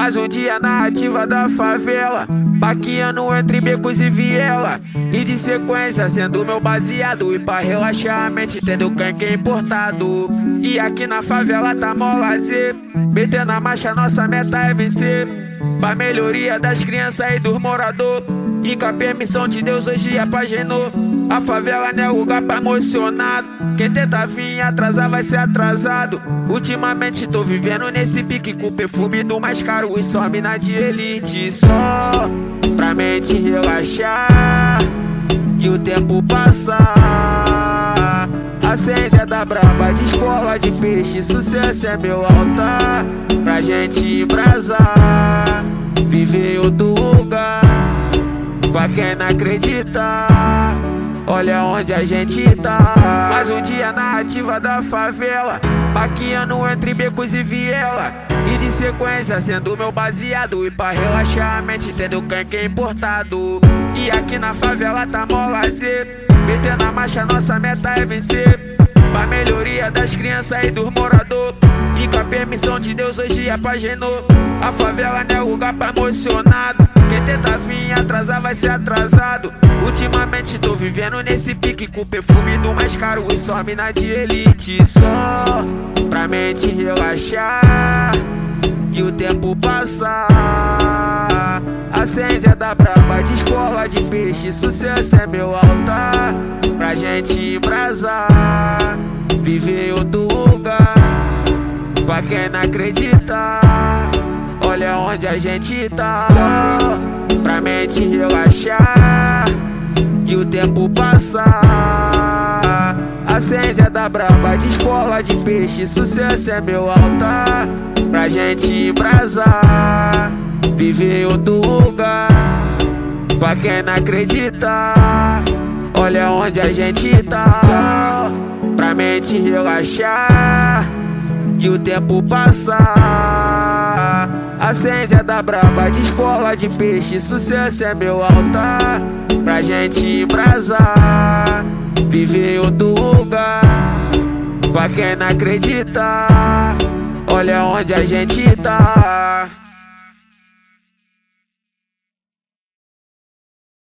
Mais um dia na ativa da favela, baqueando entre becos e viela. E de sequência, sendo meu baseado. E pra relaxar a mente, tendo canque importado. E aqui na favela tá mó lazer. Metendo a marcha, nossa meta é vencer. Pra melhoria das crianças e dos moradores. E com a permissão de Deus, hoje apaginou. A favela não é lugar pra emocionado. Quem tenta vir atrasar vai ser atrasado. Ultimamente tô vivendo nesse pique com perfume do mais caro e só mina de elite. Só pra mente relaxar e o tempo passar. Acende a da braba de escola de peixe, sucesso é meu altar. Pra gente embrasar. Pra quem não acredita. Olha onde a gente tá. Mais um dia na ativa da favela. Baqueando entre becos e viela. E de sequência sendo meu baseado. E pra relaxar a mente tendo canque importado. E aqui na favela tá mó lazer. Metendo a marcha, nossa meta é vencer. Pra melhoria das crianças e dos moradores. E com a permissão de Deus hoje apaginou. A favela não é lugar pra emocionado. Quem tenta vir atrasar vai ser atrasado. Ultimamente tô vivendo nesse pique com perfume do mais caro e só mina de elite. Só pra mente relaxar e o tempo passar. Acende a da braba de escola de peixe, sucesso é meu altar. Pra gente embrasar, viver outro lugar. Pra quem não acredita, olha onde a gente tá. Pra mente relaxar e o tempo passar. Acende a da braba de escola de peixe, sucesso é meu altar. Pra gente embrasar, viver outro lugar. Pra quem não acredita, olha onde a gente tá. Pra mente relaxar e o tempo passar. Acende a da braba de escola de peixe, sucesso é meu altar. Pra gente embrasar, viver outro lugar. Pra quem não acredita, olha onde a gente tá.